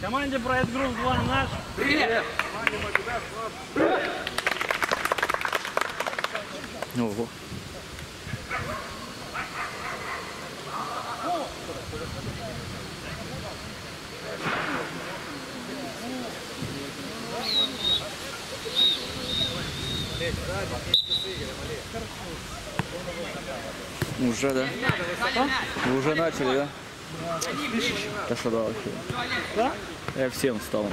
Команде проект групп 2 наш. Ого. Уже, да? Уже начали, да? Да вообще? Да? Я всем стал.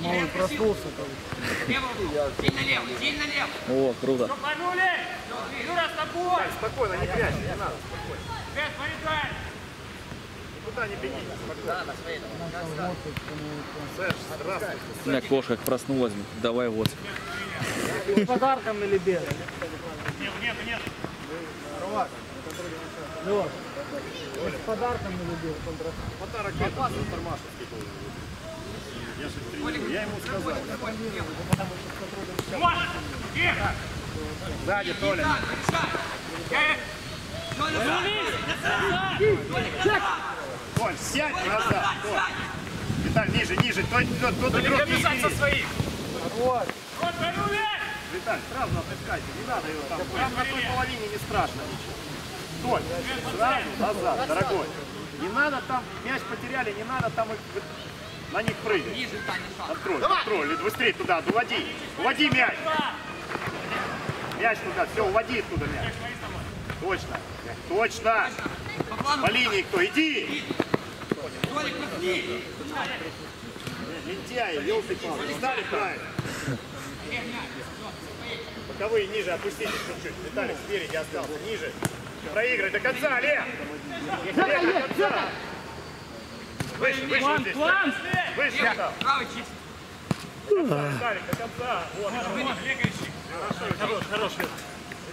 Малый проснулся. Сильно лево, сильно лево. О, круто. Погнули! Юра, с тобой! Спокойно, не прячь, не надо. Свет, смотри, дай! Никуда не беги. У меня кошка как проснулась. Давай вот. С подарком или без? Нет, нет, нет. Лёш, с подарком или без? Подарок это Тормашевский был. Я же тренирую. Я ему сказал. Тихо! Сзади, Толя. Толь, сядь назад. Виталь, ниже, ниже. Тот, тот, тот игрок не со своим! Вот! Вот! Виталь, сразу опускайте. Не надо его там. Прям на той половине не страшно ничего. Толь, сразу назад, дорогой. Не надо там, мяч потеряли, не надо там их на них прыгать. Ниже, Таня, шаг. Контроль, Быстрее туда, уводи. Уводи мяч. Мяч туда, все, уводи оттуда мяч. Точно, точно. По линии кто, иди. Толик, подни. Лентяи, елки-палки. Встали правильно. Боковые ниже, опустите чуть-чуть. Виталик спереди остался, ниже. Проиграй до конца, Олег. Олег, до конца. Выше, выше вот здесь. План! Выше Лев, там. правый чист. Виталик, до конца. Вот, хорошо, хорош, хорош.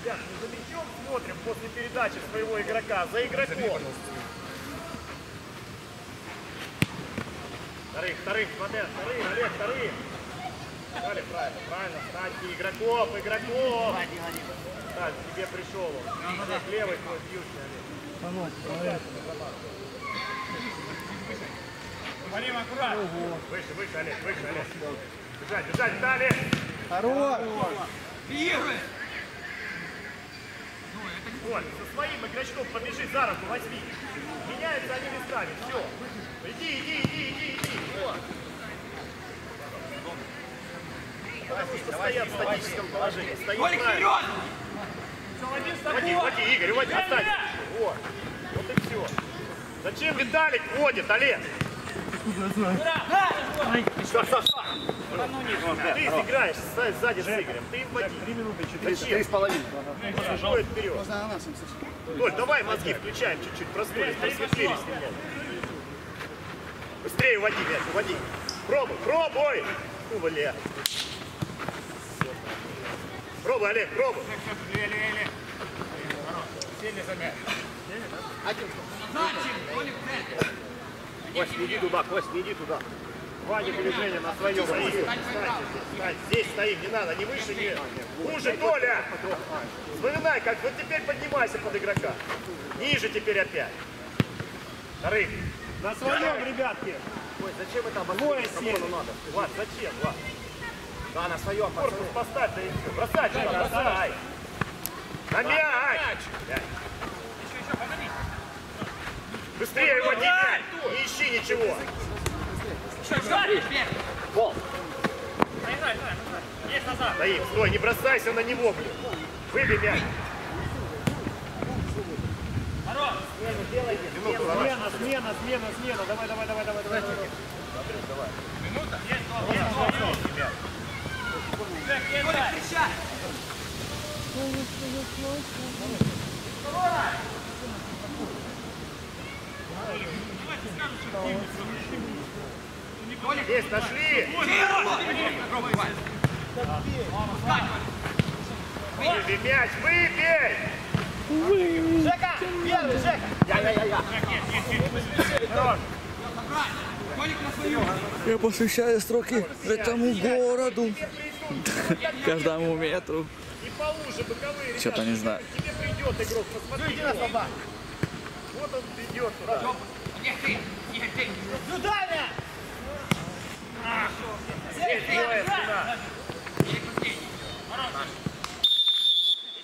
Ребят, мы за мячом смотрим после передачи своего игрока, за игроком. Вторых, вторых, смотрят, вторых, Олег, вторых. Дали, правильно, правильно, станьте игроков, игроков. Так, к тебе пришел он. Вот Левый твой бьющий, Олег. Вадим, аккуратно! Выше, выше, Олег, выше, Олег. Бежать, бежать, Виталий. Первый. Коль, со своим игрочком побежи за руку, возьми. Меняются они местами, все. Иди, иди, иди, иди, иди. Вот. Потому что стоят в статическом положении. Стоит Толик, правильно. вперед. Тобой! уводи, Игорь, уводи, оставь. Вот. Вот и все. Зачем Виталик водит, Олег? Что, что, что? Ты играешь сзади с Игорем, ты им води. Три минуты, четыре. Три с половиной. Уходит вперед. Толь, давай мозги включаем чуть-чуть, проснулись, просветлились немного. Быстрее уводи мяч, уводи. Пробуй, пробуй! Ну, бля. Пробуй, Олег, пробуй. Левее, левее. Сильно за мяч. Значит, Толик, в центр. Кость, не иди туда, Кость, не иди туда. Ваня движение на своем. Встань здесь, встань. Здесь стоим, не надо, не выше, не. Хуже, Толя! Вспоминай, как вот теперь поднимайся под игрока. Ниже теперь опять. Вторых. На своем, ребятки. Ой, зачем это Двое сели. Влад, зачем, Влад? Да, на своем. Корпус поставь, да и все. Бросай туда, бросай. На мяч! Мяч. Быстрее уводи мяч! Не ищи ничего! Первый. Проиграй, давай, назад. Есть назад. Стоим, стой, не бросайся на него, блин. Выбей мяч. Хорош! Минуту, давай. Смена, смена, смена, смена. Давай, давай, давай, давай, давай. Минута? Есть, есть, есть. Есть, Толик, дай. встречай. Толик, Есть, нашли! Пробуй, Вань. Выбей мяч, выбей! Толик на свою. Я посвящаю строки этому городу, каждому метру. Что-то не знаю. Вот он идет туда. Нет, ты! Нет, ты! Сюда, Мя! Здесь белая спина.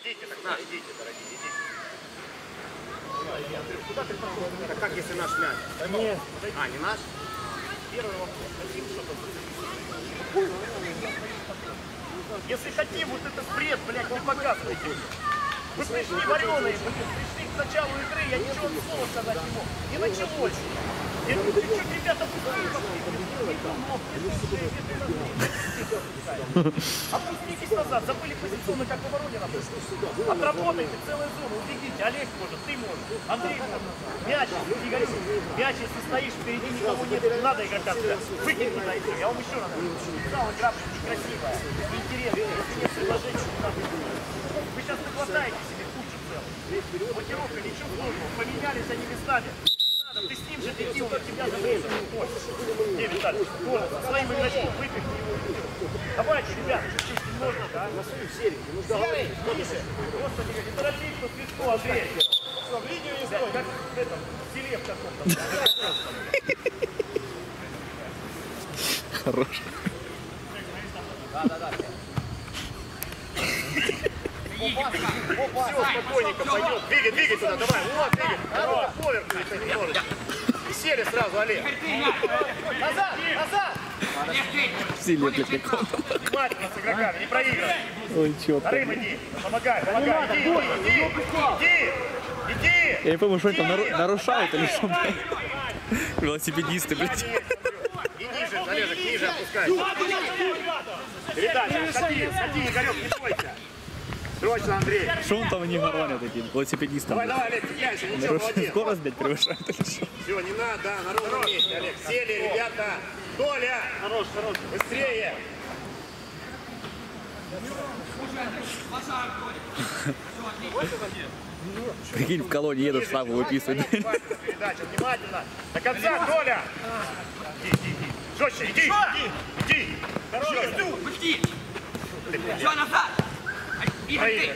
Идите тогда, а, идите, дорогие, идите. Куда ты пошел? Как если наш мяч? Нет. А, не наш? Первый вопрос. Хотим что-то Если хотим, вот этот бред, блядь, не показывайте. Вы пришли вареные, вы пришли к началу игры, я ничего слова сказать не мог. Не началось. Опуститесь назад, забыли позиционно, как в обороне работать. Отработайте целую зону, убегите. Олег может, ты можешь, Андрей может. Мяч, не гори. Мяч, если стоишь, впереди никого нет, не надо игрока туда. Выкинь туда и все. Я вам еще раз говорю. Сказал, игра некрасивая, неинтересная. Если нет предложений. Вы сейчас не хватаете себе кучу целых. Блокировка, ничего сложного. Поменялись они местами. Ты с ним же беги, он от тебя выше не Виталий, своим игроком выпихни его. Давайте, ребят, чуть-чуть немножко, да? На свою серию. Серый, ниже. Господи, не торопись, по свистку, Андрей. Все, в линию не стой, как в этом, в селе в каком-то. Хорош. Все, спокойненько пойдет. Двигай, двигай туда, давай. Вот, двигай. Хорош, поверх ты немножечко. И сели сразу, Олег. Назад, назад. Сильно прикола. Внимательно с игроками, не проигрывай. Ой, чё Рым, иди, помогай, помогай. Иди, иди, иди, иди, иди. Я не помню, что они там нару- нарушают или что, блядь. Велосипедисты, блядь. И ниже, Олежек, ниже опускай. Передача, сходи, сходи, Игорек, не бойся. Срочно, Андрей. Что он там они горонят такие велосипедистам? Давай, давай, Олег, цепляйся, ничего, Наруш- молодец. Скорость, блядь, что? Все, не надо, да, на ровном месте, Олег. Сели, ребята. Толя, хорош, хорош. Быстрее. Прикинь, в колонии едут, штрафы выписывают. Внимательно, Передача, внимательно. До конца, Толя. Иди, иди, иди. Жестче, иди, иди, иди. Хорошо, Пусти! Все назад! Игорь, ты!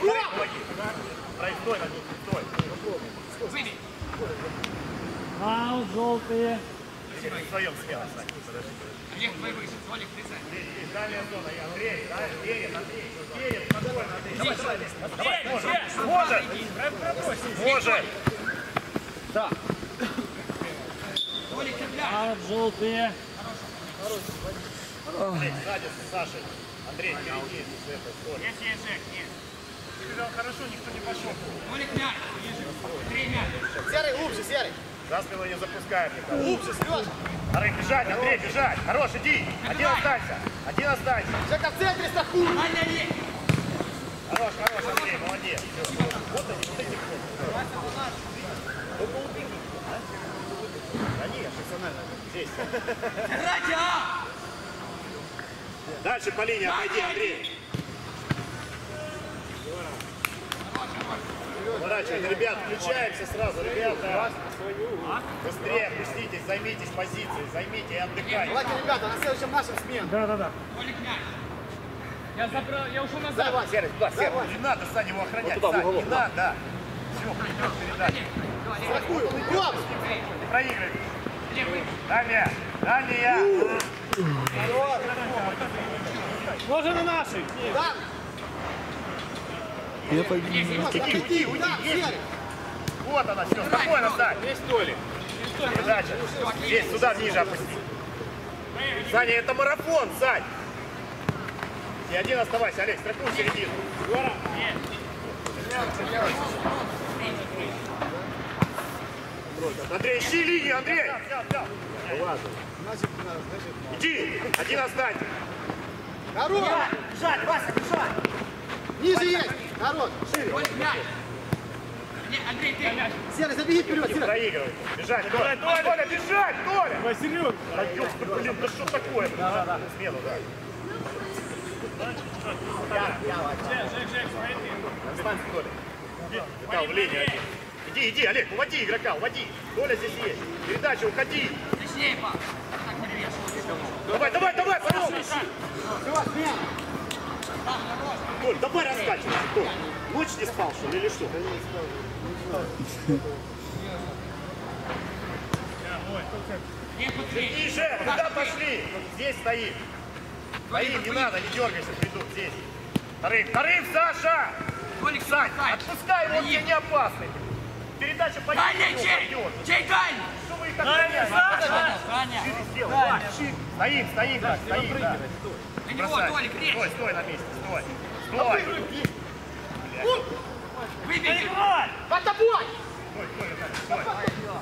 стой, Вадим, стой. Выбей! Аут, желтые. В своем смело, Сань, подожди. Олег, твой выше, Толик, ты сзади. Дальняя зона, и Андрей, да, Верин, Андрей, Верин, спокойно, Андрей. Давай, давай, давай, может, может, может. Толик, цепляй! Аут, желтые. Андрей, сзади с Сашей. Андрей, впереди. Есть, есть, Жек, нет. Ты сказал, хорошо, никто не пошел. Толик, мяч! Три мяч! Серый, глубже, серый. За спину не запускаем никого. Глубже, Сережа. Андрей, бежать, Андрей, бежать. Хорош, иди. Один останься, один останься. Жека в центре есть! Хорош, хорош, Андрей, молодец. Вот они, вот эти убеги, а? Да нет, персонально. Здесь. Играйте, а! Дальше по линии отойди, Андрей. Поворачивайте, ребят, включаемся сразу, ребята. Быстрее опуститесь, займитесь позицией, займите и отдыхайте. Давайте, ребята, на следующем нашем смен. Да, да, да. Я забрал, я ушел назад. Давай, Серый, туда, Серый, не надо, Сань, его охранять, Сань, не надо. Все, придет передача. страхуй. Идем. Проигрывай. Олег, выбей! Дальняя, дальняя. Можно на нашей. Да, Я пойду. Уйди, уйди, есть. Вот она, все, спокойно, Сань. Есть Толик. Передача. Здесь, сюда, ниже опусти. Саня, это марафон, Сань. И один оставайся, Олег, страхуй середину. Андрей, ищи линию, Андрей! Иди, один останься. Народ. Бежать, Вася, бежать! Ниже есть. Народ. Шире. Андрей, ты! Серый, забеги вперед, Серый. Проигрывай. Бежать, Толя, Толя, Толя, бежать, Толя! Василек. Да, ёпта, блин, да что такое? Да, да, да. Смело, да. Иди, иди, Олег, уводи игрока, уводи. Толя здесь есть. Передача, уходи. Точнее, пап! Так. Давай, давай, давай, пожалуйста. Все, смена. Толь, давай раскачивайся, Толь. Ночь не спал, что ли, или что? Ниже, куда пошли? Здесь стоим. Стоим, не надо, не дергайся, придут здесь. Вторым, вторым, Саша! Толик, Сань, отпускай он тебе не опасный. Передача по Дальний чей! Чей дальний! Что вы их так гоняете? Стоим, стоим, так, стоим, да. На него. Толик, речь! Стой, стой на месте, стой. Стой. Выбеги! Под тобой! Стой, стой, стой.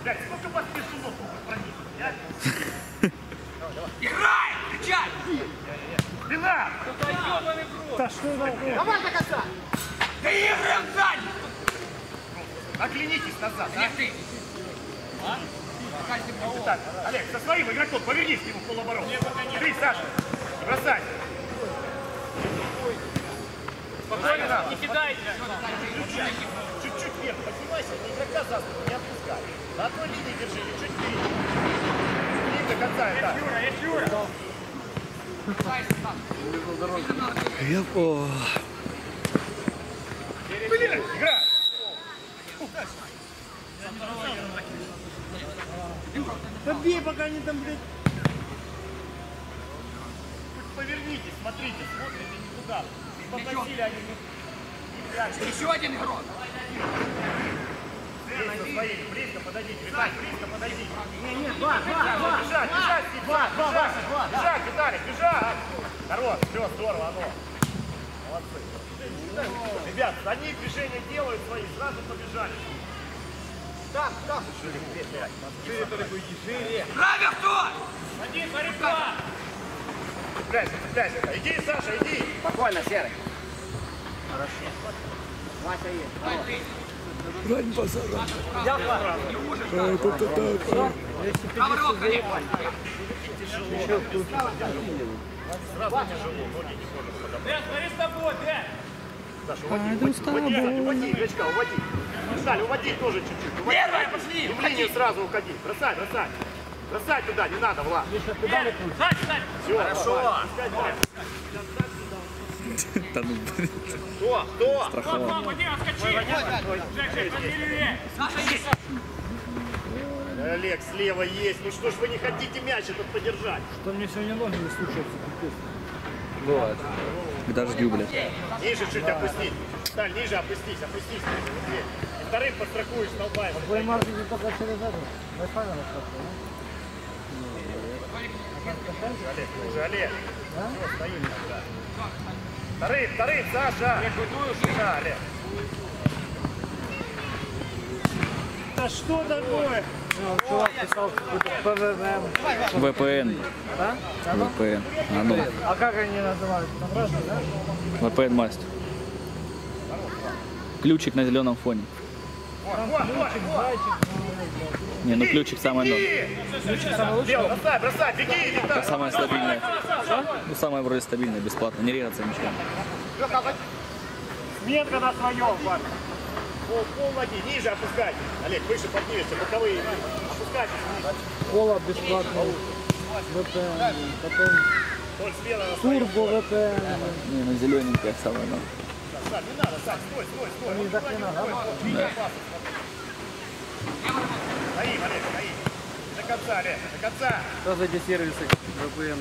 Блядь, сколько вас могут проникнуть, а? Играй! Кричать! Спина! Давай до конца! Да играем сзади! Оглянитесь назад, а? Мне Так, Олег, со своим игроком повернись к нему в полуоборота. Ты, Саша, бросай. Спокойно, да. Не кидайте. Чуть-чуть вверх поднимайся, не игрока за спину не отпускай. На одной линии держи, или чуть вперед. И до конца, да. Юра, есть Юра. Я... О, Блин, игра! Побей, пока не там, блядь. Повернитесь, смотрите, смотрите не туда. Попросили они не. Еще один игрок! Своими, близко подойдите, Виталий, близко подойдите. Не, не, два, два, два. Бежать, бежать, Два, два, бежать, Виталий, бежать. Хорош, все, здорово, оно. Ребят, они движения делают свои, сразу побежали. Так, так. Правя кто? Один, смотри, два. Цепляйся, цепляйся. Иди, Саша, иди. Спокойно, Серый. Хорошо. Вася есть. Рань базара. Не ужас! Та-та-та-та. Правый рог, Олег! Дэн, смотри с тобой, Дэн. Саша, уводи, уводи, уводи, уводи, игрочка, уводи. Виталий, уводи тоже чуть-чуть. Уводи. Первая, пошли! И в линию сразу уходи. Бросай, бросай. Бросай туда, не надо, Влад. Сзади, сзади. Все, хорошо. Та ну, блин, Кто? Кто? страховал. Не, отскочи. Саша есть! Олег, слева есть. Ну что ж вы не хотите мяч этот подержать? Бывает. Дождю, блядь. Ниже чуть опустить. Сталь, ниже опустись, опустись. И вторым подстрахуешь столбами. Вы можете только через это. Олег, ты уже Олег. Все, стоим тогда. Вторым, вторым, Саша. Да, Олег. Да что такое? Чувак писал какой-то ПВВМ. VPN. VPN. А ну, А как они называют? Там разные, да? VPN мастер. Ключик на зеленом фоне. Вот, вот, вот. Не, ну ключик самый ноль. Лево, бросай, бросай, беги, Это Виктор. самое стабильное. Ну, самое вроде стабильное, бесплатно. Не регаться ничего. Сменка на своем, Ваня. Пол, пол ноги, ниже опускайте. Олег, выше поднимешься, боковые ниже. Опускайтесь вниз. Кола бесплатно. VPN. Потом на турбо VPN. Не, ну зелененькое самое ноль. Сань, не надо, Сань, стой, стой, стой. Не. Не опасно, смотри. Стоим, Олег, стоим. До конца, Олег, до конца. Что за эти сервисы VPN?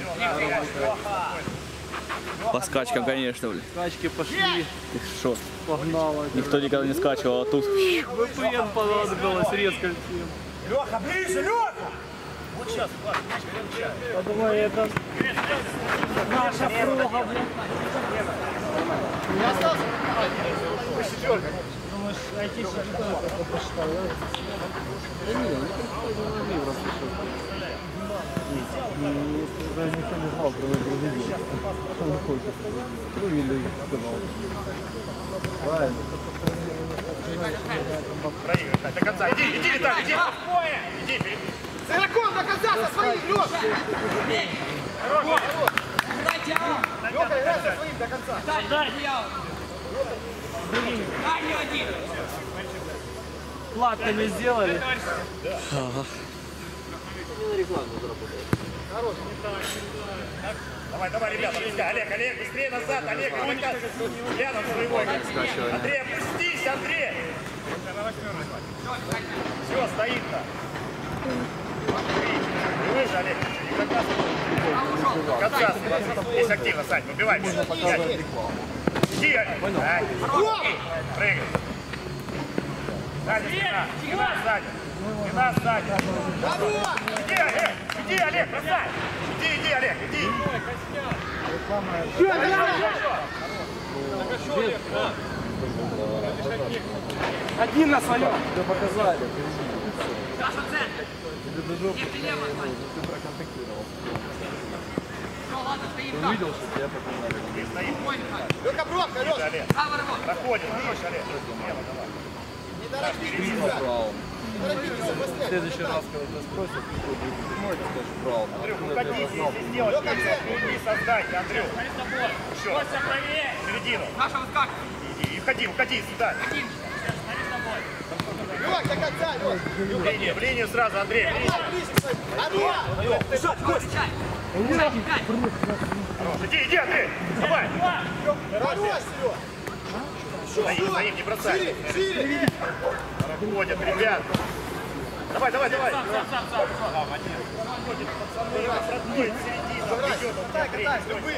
По скачкам, конечно, блядь. Скачки пошли, Ты шо? Погнало. Никто никогда не скачивал, а тут... VPN понадобилось резко всем. Леха, ближе, Леха! Вот сейчас, Я думаю, это наша прога, блин. Не остался? Думаешь, айтишник это посчитал, да? Да не, не евро, слушай. И даже никто не знал про его видео. Что он хочет. Ну, или сказал. Правильно. проигрывай. Так, До конца, иди, иди, Виталий, иди. Иди, иди. Игроком до конца со своим, Леша! Дайте а! Леха, играй со своим до конца. Дай, я! Дай мне один! Платными сделали. Давай, давай, ребята, близко. Олег, Олег, быстрее назад, Олег, игрока рядом своего. Андрей, опустись, Андрей. Все, стоит-то. Не выше, Олег. Конца. Здесь активно, Сань, выбивай. Иди, Олег. Ай. Прыгай. Сзади, спина. Спина сзади. Спина сзади. Иди, Олег. Иди, Олег, бросай. Иди, иди, Олег, иди. Один на своем. Тебе показали. Саша, центр. Тебе даже Нет, ты ты проконтактировал. Ну ладно, стоим Ты там. увидел, что тебя показали. Ой, Михаил. Иди, Олег. Право работа. Проходим, видишь, Олег. Давай. Ты направо. В следующий раз, когда спросят, какой будет ты скажешь. Андрюх, ты уходите, это знал? если сделать, впереди создайте, Андрюх. Еще. Середину. Саша, выскакивай. Иди, и входи, уходи сюда. Один. В линию, в линию сразу, Андрей, в линию. Встречай. Встречай. Иди, иди, Андрей, давай. Стоим, стоим, не бросай. Проходят, ребят. Давай, давай, давай. Проходит, пацаны, проходит середину, ведет, он тебя третий, стой.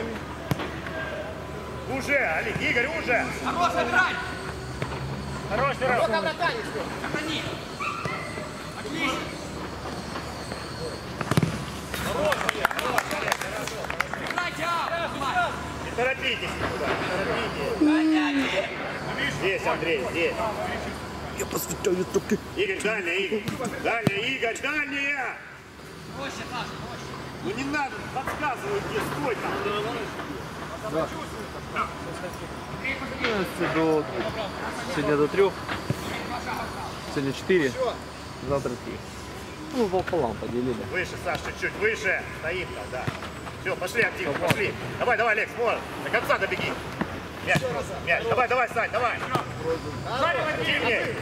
Уже, Олег, Игорь, уже. Хорошая грань. Хороший раз. Сохрани. Отлично. Играйте, а. Не торопитесь никуда, не торопитесь. Здесь, Андрей, здесь. Я посвящаю только... Игорь, дальняя, Игорь. Дальняя, Игорь, дальняя. Проще, Саша, проще. Ну не надо, подсказывай, где стой там. 11 до... Сегодня до трех. Сегодня 4. Завтра 3. Ну, пополам поделили. Выше, Саш, чуть-чуть, выше. Стоим там, да. Все, пошли активно, пошли. Давай, давай, Олег, сможешь. До конца добеги. Мяч, мяч. Давай, давай, Сань, давай. Активнее.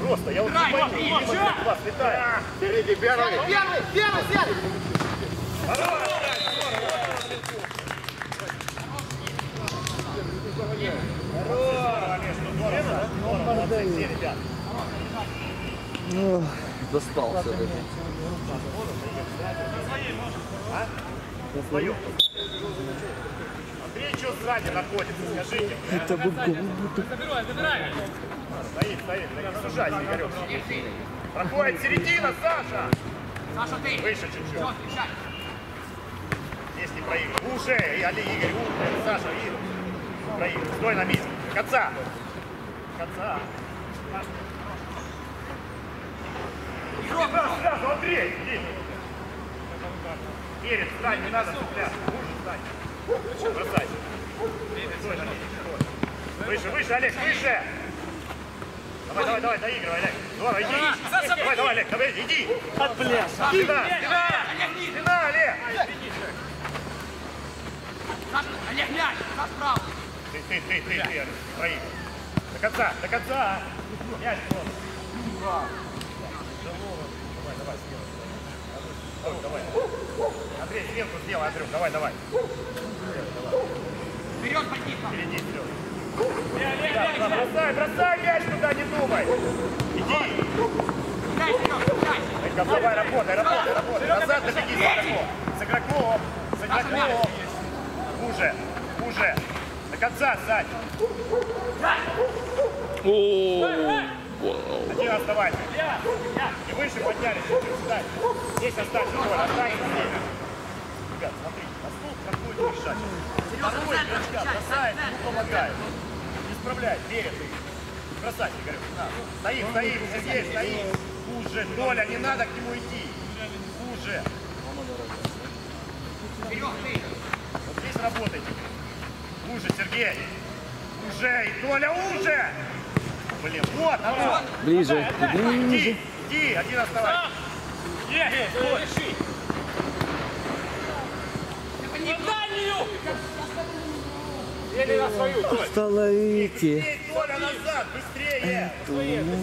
Просто, я вот не пойму, мимо вас летает. Впереди первый. Первый, первый, сядь! Молодцы, ребят. Достался. даже. Свою. Андрей, что сзади находится, скажите. Это бы Стоит, стоит, стоит. Не сужайся, Игорек. Проходит середина, Саша. Саша, ты. Выше чуть-чуть. Все, встречай. Здесь не проигрывай. Уже, и Али, Игорь, уже. Саша, Игорь. Проигрывай. Стой на месте. До конца. До конца. Сразу, сразу, Андрей, иди. Перед, встань, не надо цепляться. Бросай. Выше, выше, Олег, выше. Давай, давай, давай, доигрывай, Олег. Здорово, иди. Давай, давай, Олег, давай, иди. От бля. Спина, спина. Спина, Олег. Олег, мяч. Саша, справа. Ты, ты, ты, ты, ты, Олег, проигрывай. До конца, до конца. Мяч просто. Давай, давай, сделай. Давай, давай. Андрей, сверху сделай, Андрюх, давай, давай. Вперед, пойди. Впереди, все. Бросай, бросай мяч туда, не думай. Иди. Дай вперед, дай. Олег, давай, работай, работай, работай. Назад добеги с игроком. С игроком. С игроком. Хуже, хуже. До конца, Сань. Один оставайся. И выше поднялись, чуть-чуть встань. Здесь останься, Коля, останься здесь. Ребят, смотрите, на стол проходит мешать. Проходит мешка, бросает, ему помогает. Не справляет, верит. Бросать, Игорь. На. Стоим, стоим, Сергей, стоим. Хуже, Толя, не надо к нему идти. Хуже. Вперед, ты. Вот здесь работайте. Уже, Сергей. Уже, и Толя, уже! Блин, вот, оно. Ближе. Иди, иди, один оставайся. Столовите. Эй, Толя, назад, быстрее!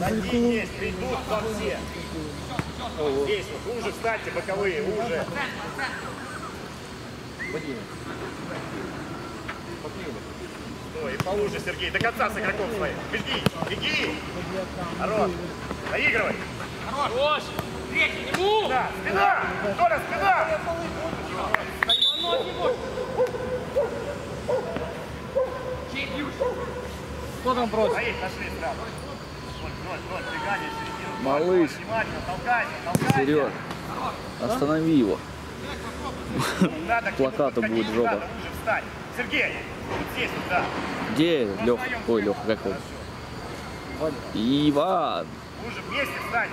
Один есть, придут во все. Здесь вот, уже встаньте, боковые, уже. Стой, и поуже, Сергей, до конца с игроком своим. Беги, беги! Хорош, наигрывай. Хорош. Третий, не мув. Да, спина! Толя, спина! Чей бьешь? Кто там? Стоит, нашли сразу. Середину. Малыш. Сереж, останови его. Плакату будет жопа. Сергей, вот здесь вот, да. Где Лех? Ой, Леха, как его? Иван. Уже вместе вместе.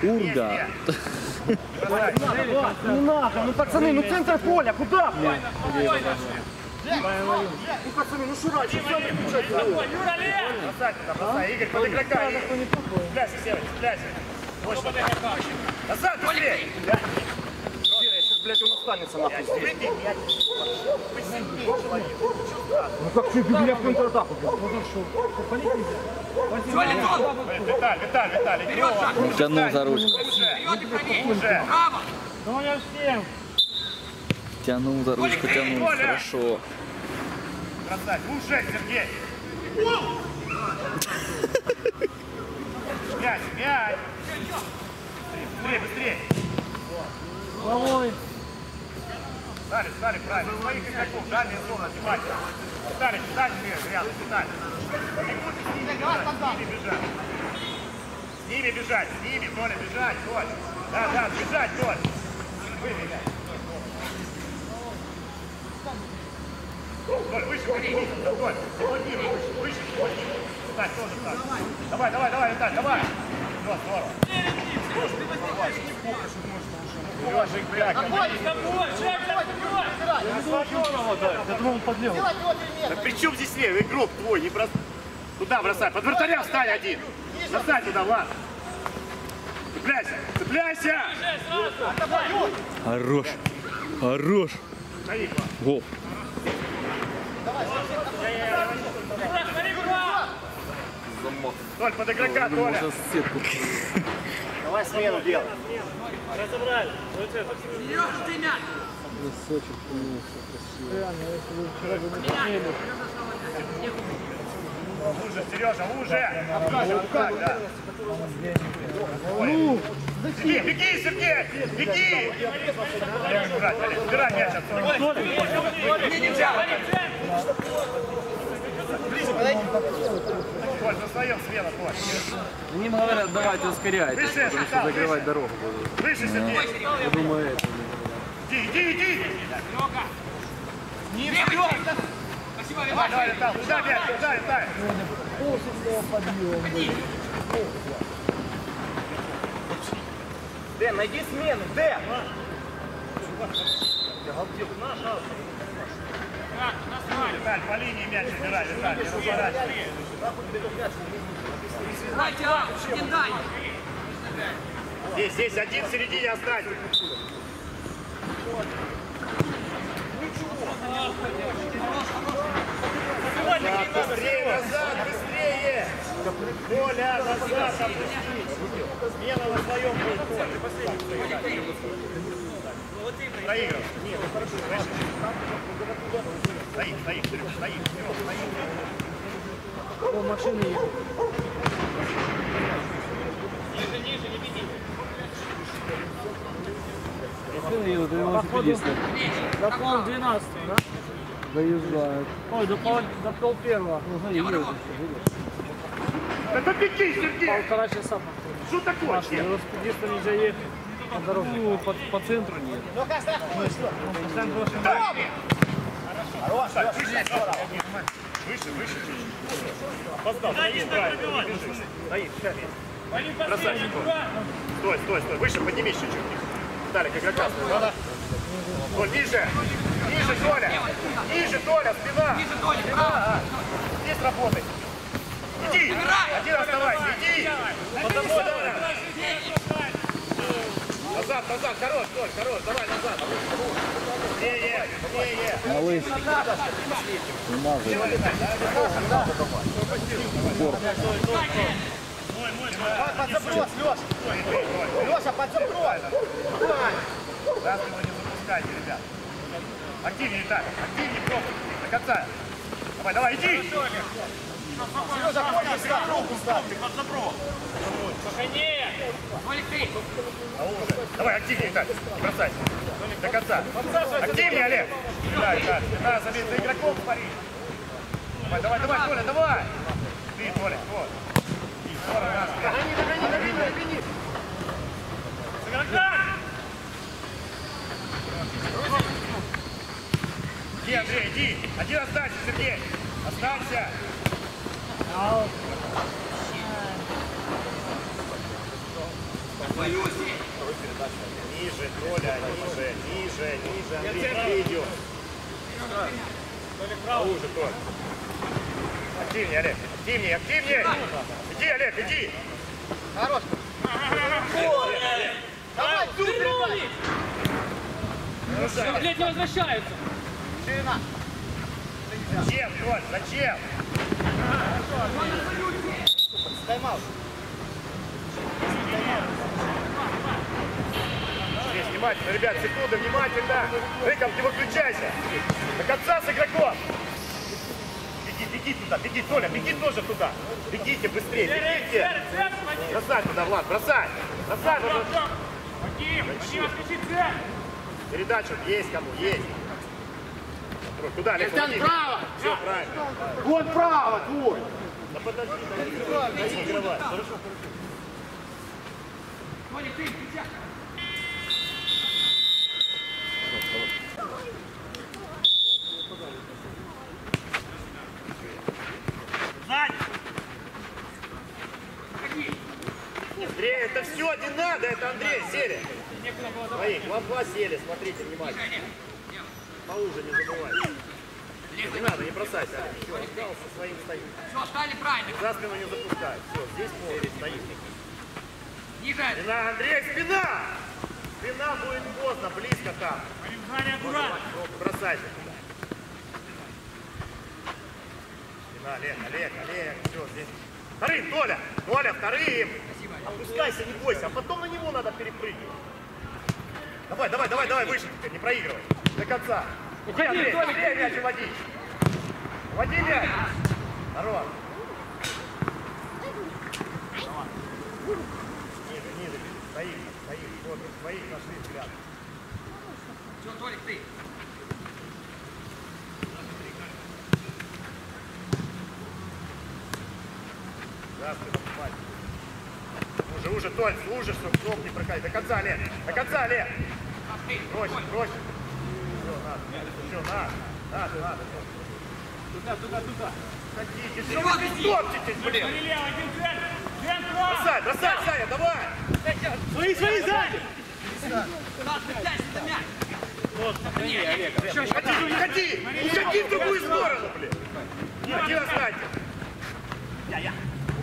Не надо, ну пацаны, ну центр поля, куда, блядь? Ну пацаны, ну шура, что бежать? Бросай туда, бросай. Игорь, под игрока. Сева, цепляйся. Точно. Назад, быстрее. Блядь, он останется нахуй здесь. Ну как ты, бля, в контратаку, блядь? Ну Все, лицом! Виталь, Виталь, Виталь, иди. Тянул за ручку. Вперед и правее! Уже. Право! Тянул за ручку, тянул. Хорошо. Бросай. Уже, Сергей. Мяч, мяч. Быстрее, быстрее. Стали, стали, правильно. Своих игроков, дальняя зона, внимательно. Стали, стали, рядом, стали. Бегут с ними бежать, с ними бежать. С ними бежать, с ними, Толя, бежать, Толя. Да, да, бежать, Толя. Выбегай. Толь, выше, поднимись, да, Толь, сегодня выше, выше, сегодня. Встань, тоже так. Давай, давай, давай, Виталь, давай. Все, здорово. Леша, играй, Я думал, он подлел. Да при чем здесь левый игрок твой? Не брос... Туда бросай, под вратаря встань один. Бросай туда, Влад. Цепляйся, цепляйся. Хорош. Хорош. Во. Толь, под игрока, Толя. Сейчас сетку. Давай смену делай. Сережа, ты мяч! Носочек появился красиво. Уже, Сережа, уже. Вот так, да. Ну, беги, беги, Сергей, беги. Убирай, мяч отсюда. Мне нельзя! Толь, на своем смена, Толь. Им говорят, давайте ускоряйте, Выше, потому что да, закрывать выше. дорогу будут. Выше, Сергей. Я думаю, это. Иди, иди, иди. Не вперед! Спасибо, Давай, давай, Виталий! Виталь, туда мяч, туда, Виталь. Дэн, найди смену, Дэн! Виталь, по линии мяч убирай, Виталь, не разворачивай. Давайте, а, один дай! Здесь, здесь один в середине останется. Назад, быстрее, назад, быстрее! Коля, назад, опусти! Смена на своем будет. Проиграл. Нет, хорошо, стоит, Серег, стоит, Серег, стоит. О, машины едут. Машины едут, и велосипедисты. Пол 12, да? Доезжают. Ой, до пол, до пол первого. Ну, едут. Да да беги, Сергей! Полтора часа. Что такое? Маша, велосипедистам нельзя ехать по дороге. Ну, по, по центру нет. Выше, выше чуть-чуть. Опоздал, правильно, не бежишь. Стоит, сейчас. Бросай, Стой, стой, стой. Выше поднимись чуть-чуть. Виталик, игрока. Надо. Вот, ниже. Ниже, Толя. Ниже, Толя, спина. Ниже, Толя, Спина. а. Здесь работай. Иди. Один оставайся, иди. Под тобой, да. Назад, назад, хорош, Толь, хорош, давай назад. Малыш. Умазывай. Под заброс, Леша! Леша, под заброс! Раз его не запускайте, ребят. Активнее так, активнее пробуй. До конца. Давай, давай, иди. Сережа, понял, ставь, руку ставь! Толик, ты! Давай, активнее так, не бросайся. До конца. Активнее, Олег. Да, да, надо забить за игроков, смотри. Давай, давай, давай, Коля, давай. Ты, Толя, кто? И скоро наш. Догони, догони, догони, догони. С игрока! Иди, Андрей, иди. Один останься, Сергей. Останься. Ниже, Толя, ниже, ниже, ниже, Андрей, ты идешь. Поуже, Толя. Активнее, Олег, активнее, активнее. Иди, Олег, иди. Хорош. Блядь, не возвращаются. Зачем, Толь, зачем? Здесь внимательно, ребят, секунду, внимательно. Рыков, не выключайся. До конца с игроком. Беги, беги туда, беги, Толя, беги тоже туда. Бегите быстрее, бегите. Бросай туда, Влад, бросай. Бросай, бросай. Передачу есть кому, есть. Куда, Олег, уходи. Все правильно. Вон право, твой. Да подожди, да не закрывай, да не закрывай. Хорошо. Толик, ты, кричак. Сзади! Андрей, это все, не надо, это Андрей, сели. Свои, два сели, смотрите внимательно. Поуже не забывай. Не надо, не бросайся. Все, отдал, со своим стоит. Все, стали правильно. За спину не запускай. Все, здесь можно, стоит. Ниже. Спина, Андрей, спина! Спина будет поздно, близко там. Бросайся туда. Спина, Олег, Олег, Олег, все, здесь. Вторым, Толя, Толя, вторым. Опускайся, не бойся, а потом на него надо перепрыгивать. Давай, давай, давай, давай, выше теперь, не проигрывай. До конца. Иди, Андрей, быстрее мяч уводи. Уводи мяч. Хорош. Ниже, ниже, стоит, стоит, вот, своих нашли взгляд. Все, Толик, ты. За спину хватит. Уже, Толь, уже, чтобы стоп не прокатить. До конца, Олег, до конца, Олег. Проще, проще. Все, надо, все, надо, надо, надо. Туда, туда, туда. Хотите, Живо, топчитесь, блин. Бросай, бросай, Саня, давай. Свои, свои, сзади. На мяч. Уходи, уходи, в другую сторону, блин. Один останься.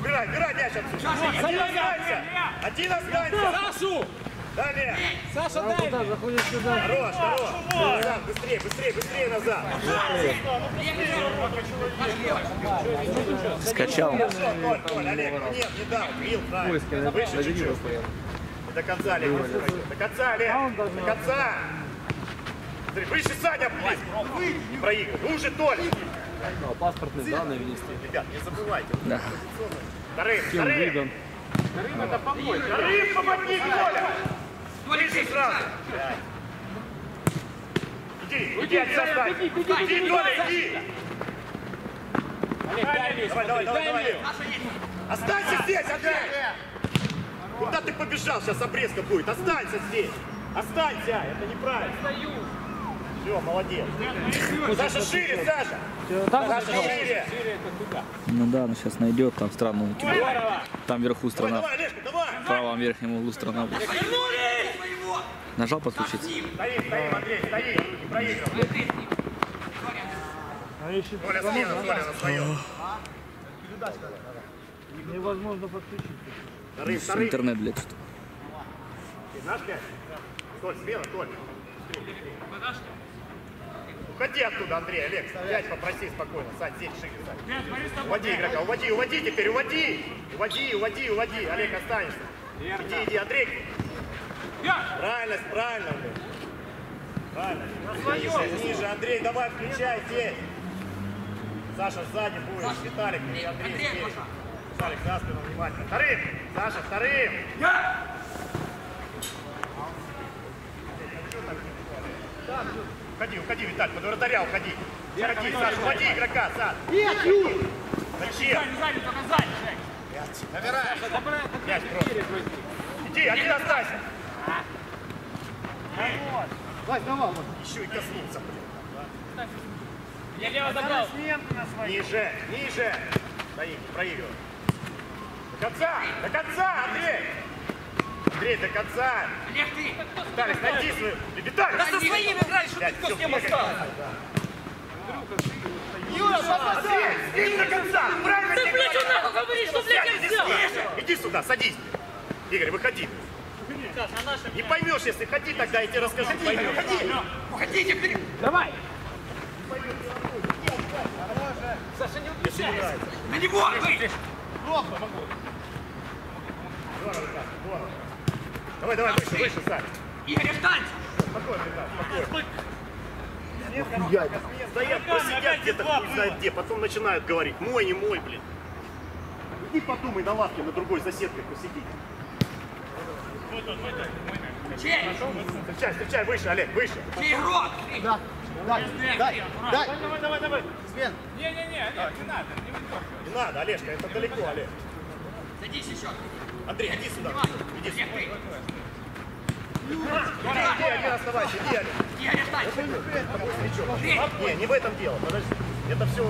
Убирай, убирай мяч отсюда. Один останься. Один останься. Сашу! Далее. Саша, дай! Куда заходишь сюда? Хорош, хорош. Назад, быстрее, быстрее, быстрее назад. Скачал. Хорошо, Толь, Толь, Олег, нет, не дал, бил правильно. Выше чуть-чуть. До конца, Олег, до конца, Олег, до конца. Смотри, выше Саня, блин. Не проигрывай. Ну уже. Ну, а паспортные данные внести. Ребят, не забывайте. Да. Вторым, Кем вторым. видом? Вторым помоги, Толя. Толик, ты, Выше сразу. кричак. Иди, иди, один останься. Иди, Толя, иди. Давай, давай, давай, давай. Останься здесь, Андрей! Куда ты побежал? Сейчас обрезка будет. Останься здесь. Останься. Это неправильно. Все, молодец. Саша, шире, Саша. Саша, шире. Ну да, ну сейчас найдет там страну. у тебя. Там вверху страна. давай, Олежка, давай. В правом верхнем углу страна. Нажал подключиться? Стоим, стоим, Андрей, стоим. Не проигрывай. Толя слева, Толя на. Невозможно подключить. Вторым, интернет, блядь, что Наш пять. Толь, смело, Толь. Уходи оттуда, Андрей, Олег. Дядь попроси спокойно. Сань, здесь шире, Сань. Уводи игрока, уводи, уводи теперь, уводи. Уводи, уводи, уводи. Олег, останешься. Иди, иди, Андрей. Правильно, правильно, Андрей. Правильно. Ниже, ниже, Андрей, давай, включай здесь. Саша сзади будет, Виталик и Андрей Андрей. Виталик за спину внимательно. Вторым, Саша, вторым. Уходи, уходи, Виталь, под вратаря уходи. Уходи, Саша, уводи игрока, Саш. Зачем? Сзади, только сзади, Жень. Мяч просто. Иди, один останься. Еще и коснулся, блин. Я лево забрал. Ниже, ниже. Стоим, проигрывай. До конца, до конца, Андрей. Андрей, до конца. Олег, ты! Виталик, найди свою. Виталик, Да со своими играй, что ты с кем осталось? Юра, Андрей, иди до конца. Правильно Ты, блядь, он нахуй говоришь, что, блядь, я сюда. Иди сюда, садись. Игорь, выходи. Не поймешь, если ходи, тогда я тебе расскажу. Поймешь. Ходи. Уходите вперед! Давай. Если не нравится. На него! Вы! Давай, давай, выше, выше, Сань. Игорь, останься! Спокойно, ребят, спокойно. Стоят, посидят где-то хуй знает где, потом начинают говорить, мой, не мой, блин. Иди подумай на лавке на другой соседкой посиди. Чей? Встречай, встречай, выше, Олег, выше. Чей игрок? Давай, давай, давай. Не-не-не, Олег, не надо. не выдергивай. Не надо, Олежка, это далеко, Олег. Садись еще! Андрей, иди сюда. Иди сюда. Олег! Иди, иди, один оставайся, иди, Олег. Игорь, останься! Андрей! Не, не в этом дело, подожди. Это все.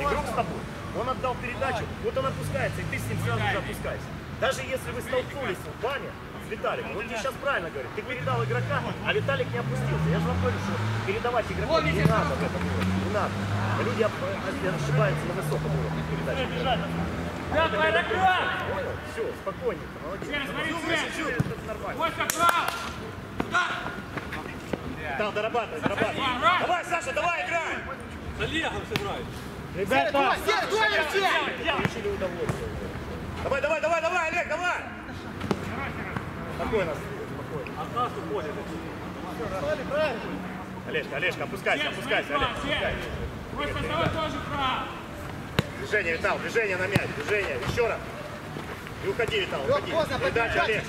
Игрок с тобой. Он отдал передачу, вот он опускается, и ты с ним сразу же опускайся. Даже если вы столкнулись в бане с Виталиком, он тебе сейчас правильно говорит, ты передал игрока, а Виталик не опустился. Я же вам говорю, что передавать игроку не надо в этом уровне, не надо. Люди об- ошибаются на высоком уровне передачи. Да, твоя? Все, спокойненько, молодец. Свет, смотри, Свет. Костя, прав. Туда! Там, дорабатывай, дорабатывай. Давай. Давай, Саша, давай, играй! Ребята, Получили удовольствие. Давай, давай, давай, давай, Олег, давай! Спокойно, спокойно. Олежка, Олежка, опускайся, опускайся, Олег, опускайся. Костя, давай тоже прав. Движение, Витал, движение на мяч, движение, еще раз. И уходи, Витал, уходи. Передача, Олег.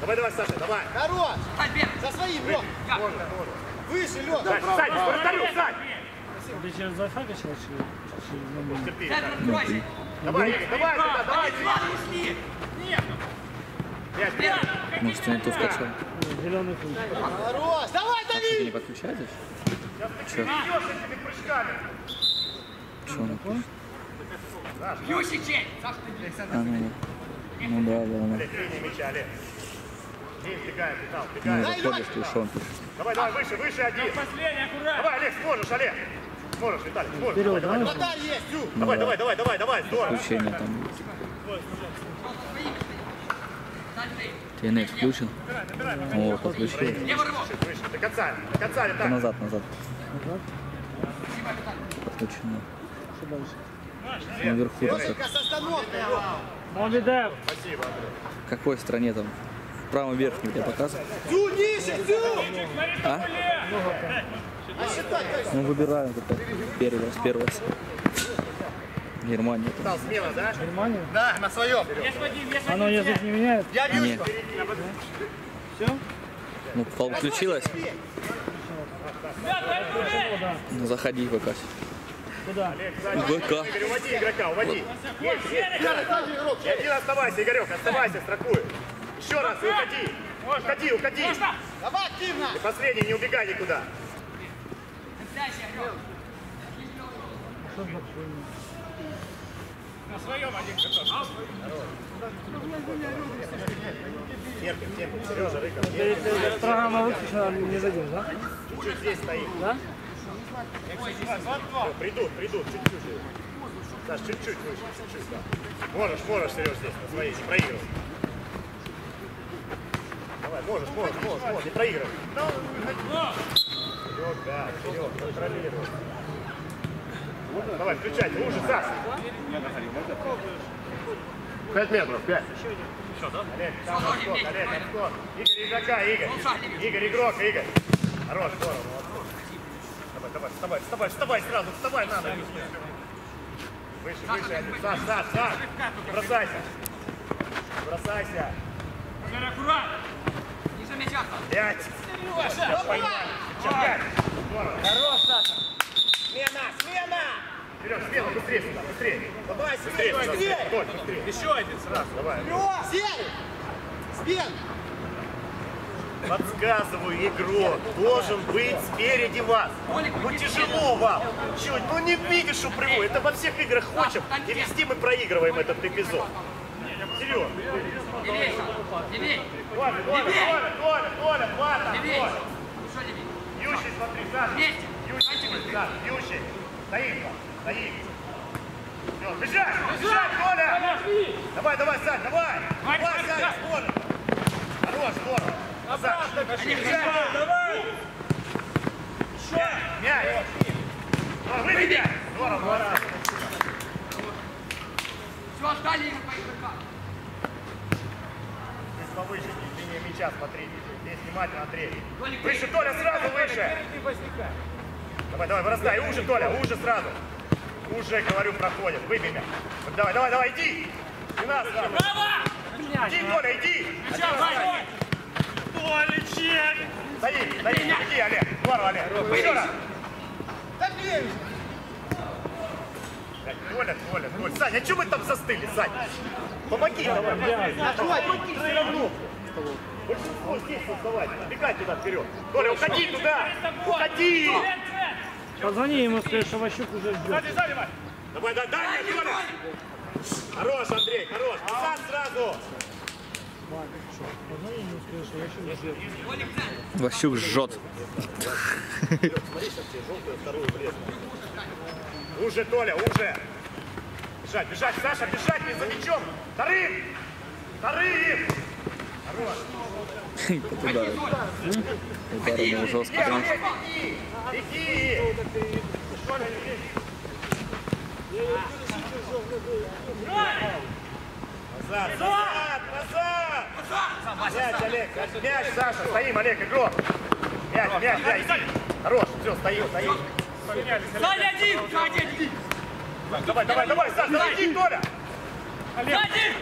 Давай, давай, Саша, давай. Хорош! Вверх! За своим, Лёх! Можно, можно. Выше, Лёх! Сань, Сань, вратарю, Сань! Ты через Зайфака сейчас Терпи, откройся! Давай, Игорь, давай, туда, давай. Ушли! Мяч. Может, не то скачал. Зеленый путь. Хорош! Давай, Ты дави! не подключаетесь? Ты идешь этими прыжками. Что он ты А, ну, ну да, да, да. Ну, заходишь, ты что он пишет? Давай, давай, выше, выше один. Последний, аккуратно. Давай, Олег, сможешь, Олег. Сможешь, Виталий, сможешь. Давай, давай, давай. Вратарь есть! Ю! Давай, давай, давай, давай, давай, здорово. Включение там. Ты! TNX включен? О! Выше, до конца, до конца, Да Виталий. назад, назад. Подключено. Наверху. остановкой, Лёх! Молодец. Спасибо, Андрей. В какой стране там? В правом верхнем тебе показывает? Зю, ниже, Зю! А? А Ну, выбираем это первый раз, первый раз. Германия. Стал смело, да? Да, на своем! Есть Вадим, есть ну, Оно язык не меняет? Я вижу! Нет. Ну, включилась? Ну, заходи в Сзади. ВК. Уводи игрока, уводи. И один оставайся, Игорек, оставайся, страхуй. Еще раз, уходи. Уходи, уходи. Давай активно! И последний, не убегай никуда. На своем один готов. Терпим, терпим. Сережа, Рыков, терпим. Программа выключена, не зайдешь, да? Чуть здесь стоит. Да? Придут, придут, чуть-чуть. Саш, чуть-чуть выше, чуть-чуть, да. Можешь, можешь, Сереж, здесь, на своей, не проигрывай. Давай, можешь, можешь, можешь, можешь, не проигрывай. Серег, да, Серег, контролируй. Давай, включайте, уже, Саш. Пять метров, пять. Олег, там отскок, Олег, отскок. Игорь, игрока, Игорь. Игорь, игрок, Игорь. Хорош, здорово, давай, вставай, вставай, вставай сразу, вставай, надо. Выше, выше, один. Саш, Саш, Саш, бросайся. Бросайся. Жень, аккуратно. Ниже мяча! Пять. Сейчас пять. Здорово. Хорош, Саша. Смена, смена! Вперед, смело, быстрее сюда, быстрее. Давай, Быстрее, смена, быстрее! Толь, быстрее. Еще один сразу. Давай. Серый! Смена! Подсказываю, игрок должен быть спереди вас. Ну тяжело вам. Чуть, ну не видишь, что прямой. Это во всех играх хочем. И везде мы проигрываем этот эпизод. Серег. Левее, левее, Толя, Толя, Толя, Толя, Толя. Толя. Еще левее. Ющий, смотри, Саша. Вместе. Ющий, Саша, Ющий. Стоит, там, стоит. Всё, бежать, бежать, Толя! Давай, давай, Сань, давай! Давай, Сань, скоро! Хорош, здорово! Бежать! Давай! Мяч! Здорово, выбей мяч! Здорово, раза. Все, ждали его по игрокам. Здесь повыше, линия мяча, смотри. Здесь внимательно, Андрей. Выше, Толя, сразу выше! Давай, давай, вырастай, уже, Толя, уже сразу. Уже, говорю, проходит. Выбей мяч. Давай, давай, давай, иди! Не надо сразу. Иди, Толя, иди! Толечек! Стои, стои, иди, Олег. Здорово, Олег. Еще раз. Да бей! Толя, Толя, Толя. Сань, а что мы там застыли, Сань? Помоги, давай. Давай, помоги все равно. Большинство здесь создавать. Бегай туда вперед. Толя, уходи туда. Уходи. Позвони ему, скажи, что Ващук уже ждет. Давай, дай, дай мне, Толя. Хорош, Андрей, хорош. Назад сразу. Ващук жжет. Уже, Толя, уже. Бежать, бежать, Саша, бежать, не за мячом. Вторым. Вторым. Попадает. Ударом жестко. Беги, прям. Олег, беги. Беги. Назад, назад, назад. Мяч, Олег, мяч, Саша, стоим, Олег, игрок. Мяч, мяч, мяч. Хорош, все, стоим, стоим. Сзади один, сзади один. Давай, давай, давай, Саша, давай, иди, Толя. Сзади.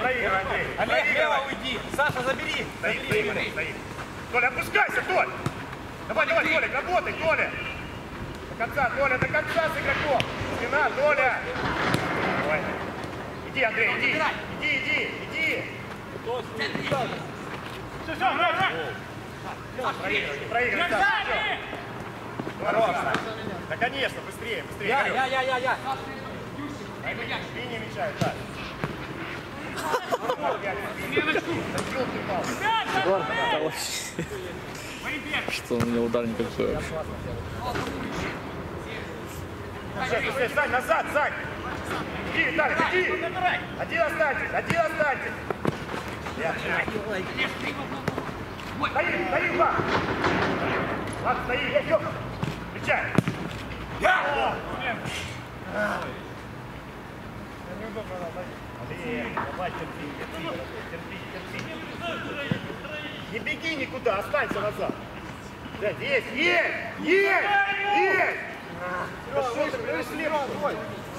Проигрывай, Андрей. Проигрывай. уйди! Саша, забери! Стоим, стоим, Олег, стоим. Толя, опускайся, Толь. Давай, давай, Толя, работай, Толя. До конца, Толя, до конца с игроком. Спина, Толя. Давай. Иди, Андрей, иди. Иди, иди, иди. Все, все, играй, играй! Проигрывай, не проигрывай. Хорош. Да, конечно, быстрее, быстрее. Я, я, я, я, я! Линия мяча, так. Что у меня удар никакой вообще. Сань, назад, Сань! Иди, Виталик, иди! Один останьтесь, один останьтесь! Стоим, стоим, Влад! Влад, стоим, я идем! Встречай! Олег, давай, терпи, терпи, дорогой, терпи, терпи. Не беги никуда, останься назад. Да, есть, есть, есть, есть! Да что ты, вышли,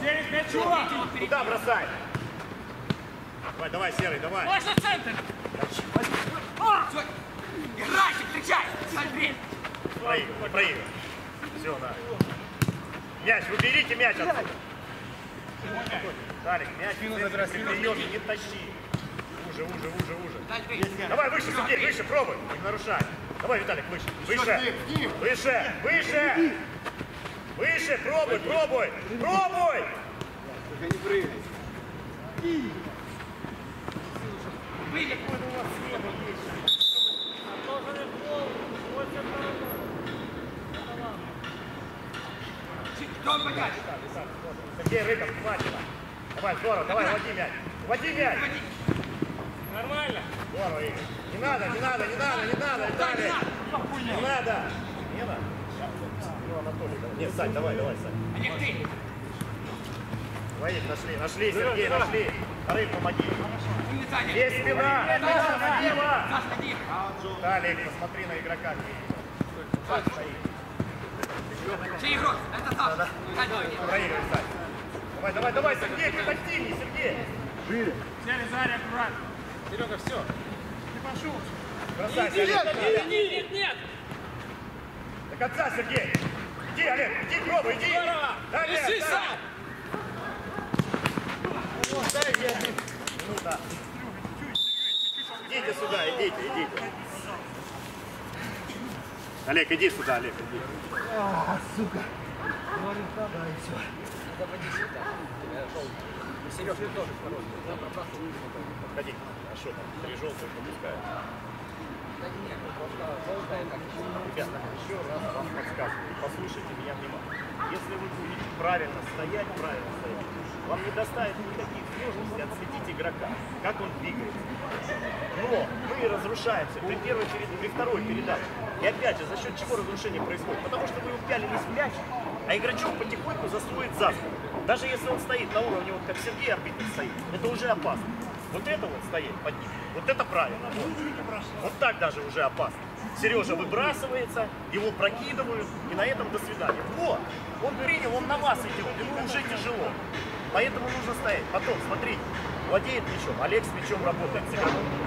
Через мячом! Куда бросай? Давай, давай, Серый, давай. Больше центр. Играйте, встречай. Андрей. Проигрывай, проигрывай. Все, на. Мяч, уберите мяч отсюда. Дарик, мяч при приеме не тащи. Уже, уже, уже, уже. Давай, выше, Сергей, выше, пробуй. Не нарушай. Давай, Виталик, выше. Выше. Выше, выше. Выше, пробуй, пробуй. Пробуй. Дом подать. Сергей, Рыков, внимательно. Давай, здорово, давай, води мяч. Води мяч. Нормально! Здорово, Игорь. Не надо, не надо, не надо, не надо, Виталий. Не надо. Не надо. Ну, Анатолий, давай. Нет, Сань, давай, давай, Сань. Олег, ты. Двоих нашли, нашли, Сергей, нашли. Вторым помоги. Есть спина. Один. Далее, посмотри на игрока. Сань стоит. Чей игрок? Это Саша. Проигрывай, Сань. Давай, давай, давай, Сергей, ты активнее, Сергей. Сели сзади аккуратно! Серега, все! Бросайся, Олег. Нет, нет, нет! До конца, Сергей. Иди, Олег, иди, пробуй, иди. Да, Олег, Лежи да. сам! Минута. Идите сюда, идите, идите. Олег, иди сюда, Олег, иди. Подходи. Что там? Три желтые пропускают. Ребята, еще раз вам подсказываю. Послушайте меня внимательно. Если вы будете правильно стоять, правильно стоять, вам не доставит никаких сложностей отследить игрока, как он двигается. Но мы разрушаемся при первой перед- при второй передаче. И опять же, за счет чего разрушение происходит? Потому что вы упялились в мяч, а игрочок потихоньку засвоит за спину. Даже если он стоит на уровне, вот как Сергей арбитр стоит, это уже опасно. Вот это вот стоять под ним, вот это правильно. Вот, так даже уже опасно. Сережа выбрасывается, его прокидывают, и на этом до свидания. Вот, он принял, он на вас идет, ему уже тяжело. Поэтому нужно стоять. Потом, смотрите, владеет мячом, Олег с мячом работает.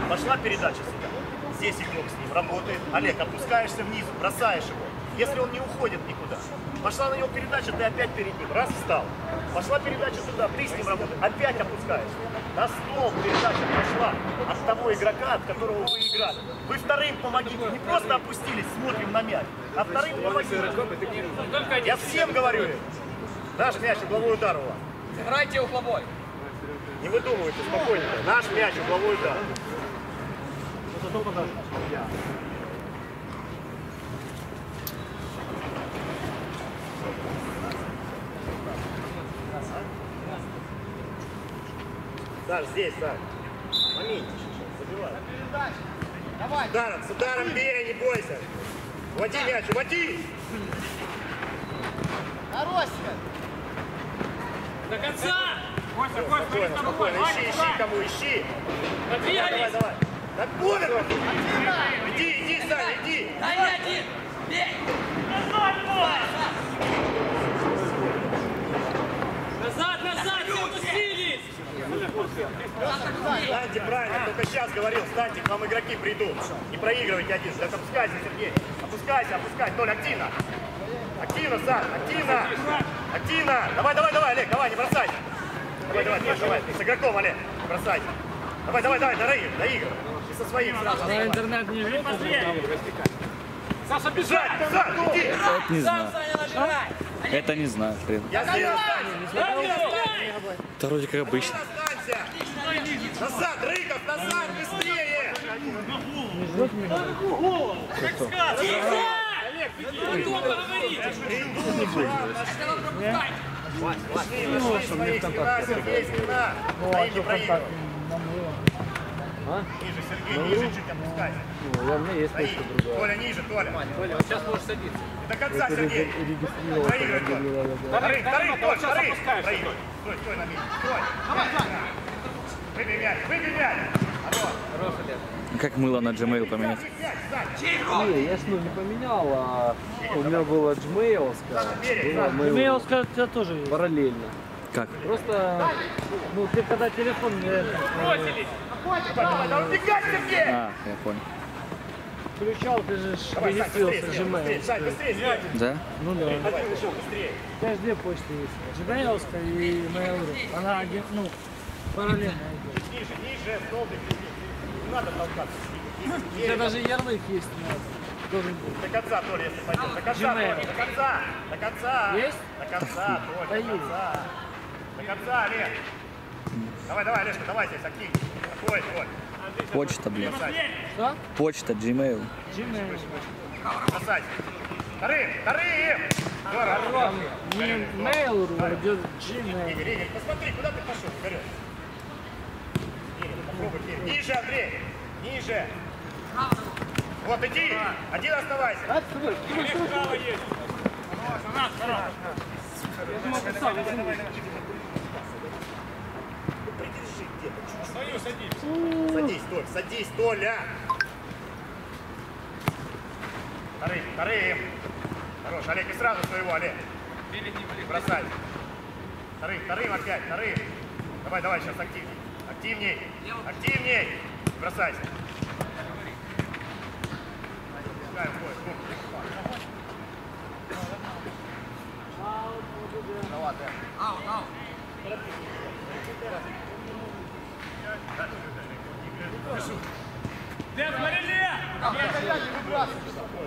Пошла передача сюда. Здесь игрок с ним работает. Олег, опускаешься вниз, бросаешь его. Если он не уходит никуда. Пошла на него передача, ты опять перед ним. Раз, встал. Пошла передача туда, ты с ним работаешь. Опять опускаешься. На стол передача пошла от того игрока, от которого вы играли. Вы вторым помогите. Не просто опустились, смотрим на мяч, а вторым помогите. Я всем говорю это. Наш мяч угловой удар у вас. Играйте угловой! Не выдумывайте, спокойно. Наш мяч угловой удар. Саш, здесь, Саш. Моменте сейчас, забивай. Давай. Ударом, с ударом бей, не бойся. Уводи мяч, уводи! Наростика. До конца! Костя, Костя, Спокойно, спокойно. Ищи, ищи кому, ищи. Давай, Подвигались! давай. Так это! Иди, иди, Саня, иди! Дай мне один! Бей! Назад, назад! Все опустились! Встаньте правильно, только сейчас говорил, встаньте, к вам игроки придут. Не проигрывайте один, так опускайся, Сергей. Опускайся, опускайся. Толь, активно. Активно, Саш, активно. Активно. Давай, давай, давай, Олег, давай, не бросайся. Давай, давай, давай, давай. С игроком, Олег, не бросайся. Давай, давай, давай, доигрывай, доигрывай. И со своим сразу. интернет не. Саша, Бежать, Саш, иди. Это не знаю. Это не знаю, хрен. Я останься. Это вроде как обычно. Останься. Назад, Рыков, назад, быстрее. Потом поговорите! Пошли, нашли своих, спина, Сергей, проигрывай. Ниже, Сергей, ниже, чуть опускайся. Ну, у меня есть точка другая. Толя, ниже, Толя. Толя, вот сейчас можешь садиться. До конца, Сергей. Регистрировался. Проигрывай, Толя. Вторых, вторых, Толь, вторых. Проигрывай. Стой, стой на месте. Стой. Выбей мяч, выбей мяч. Алло. Как мыло на Gmail поменять. Не, я ж ну не поменял, а у меня было Gmail, было Mail Мейлска это тоже есть. параллельно. Как? Просто, ну ты когда телефон э, Давай, давай, давай, убегай, Сергей. А, я понял. включал, ты же быстрее, регистрировался Сань, быстрее, Сань. Да? Ну да. Давай, еще быстрее. У тебя же две почты есть. Gmail и Mail.ru. Она один, ну, параллельно идет. Ниже, ниже, столбик. Не надо толкаться. У тебя даже ярлык есть. должен быть. До конца, Толя, если пойдет. До конца. Толя, до конца. До конца. Есть? До конца, Толя, до конца. До конца, Олег. Давай, давай, Олежка, давай здесь, активнее. Ой, Толь. Почта, блин. Что? Почта, Gmail. Gmail. Бросайся. Вторым, вторым. Здорово. Не Mail.ru, а идет Gmail. Игорь, посмотри, куда ты пошел, вперед. Ниже, Андрей. Ниже. Вот, иди. Один оставайся. Право есть. Ну, Саню, садись. Садись, Толь, садись, Толя. Вторым, вторым. Хорош, Олег, и сразу своего, Олег. Били, не били. Бросай. Вторым, вторым опять, вторым. Давай, давай, сейчас активней. Активней, активней. Бросайся. Пускай уходит. Аут, аут. Аут, аут. Дэн, смотри, Лев!